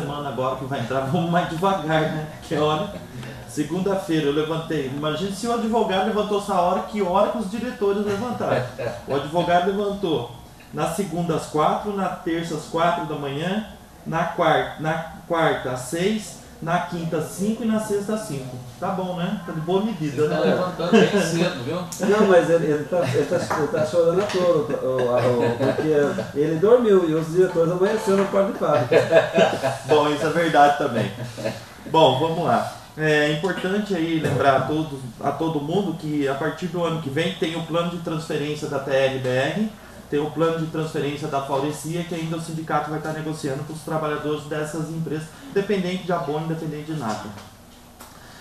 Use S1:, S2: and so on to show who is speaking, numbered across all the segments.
S1: semana agora que vai entrar, vamos mais devagar, né? Que hora? Segunda-feira eu levantei. Imagina se o advogado levantou essa hora, que hora que os diretores levantaram. O advogado levantou na segunda às quatro, na terça às quatro da manhã, na quarta, na quarta às seis, na quinta às cinco e na sexta às cinco. Tá bom, né? Tá de boa medida,
S2: Você tá
S1: né?
S2: levantando bem cedo, viu?
S3: Não, mas ele, ele, tá, ele, tá, ele tá chorando à toa, porque ele dormiu e os diretores amanheceram no quarto de fábrica.
S1: Bom, isso é verdade também. Bom, vamos lá. É importante aí lembrar a, todos, a todo mundo que a partir do ano que vem tem o plano de transferência da TRBR, tem o plano de transferência da Faurecia, que ainda o sindicato vai estar negociando com os trabalhadores dessas empresas, independente de abono, independente de nada.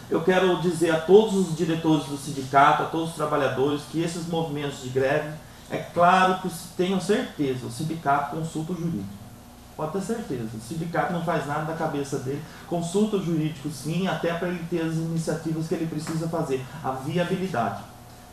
S1: Eu quero dizer a todos os diretores do sindicato, a todos os trabalhadores, que esses movimentos de greve, é claro que tenham certeza, o sindicato consulta o jurídico. Pode ter certeza. O sindicato não faz nada da cabeça dele. Consulta o jurídico sim, até para ele ter as iniciativas que ele precisa fazer. A viabilidade.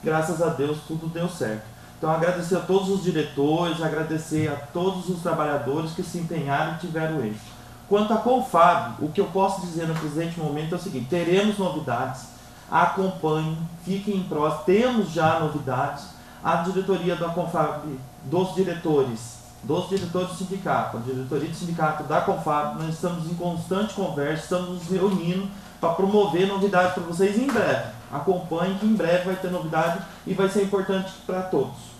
S1: Graças a Deus tudo deu certo. Então agradecer a todos os diretores, agradecer a todos os trabalhadores que se empenharam e tiveram êxito. Quanto à Confab, o que eu posso dizer no presente momento é o seguinte, teremos novidades, acompanhem, fiquem em prós, temos já novidades. A diretoria da Confab, dos diretores, dos diretores do sindicato, a diretoria do sindicato da Confab, nós estamos em constante conversa, estamos nos reunindo para promover novidades para vocês em breve. Acompanhem que em breve vai ter novidade e vai ser importante para todos.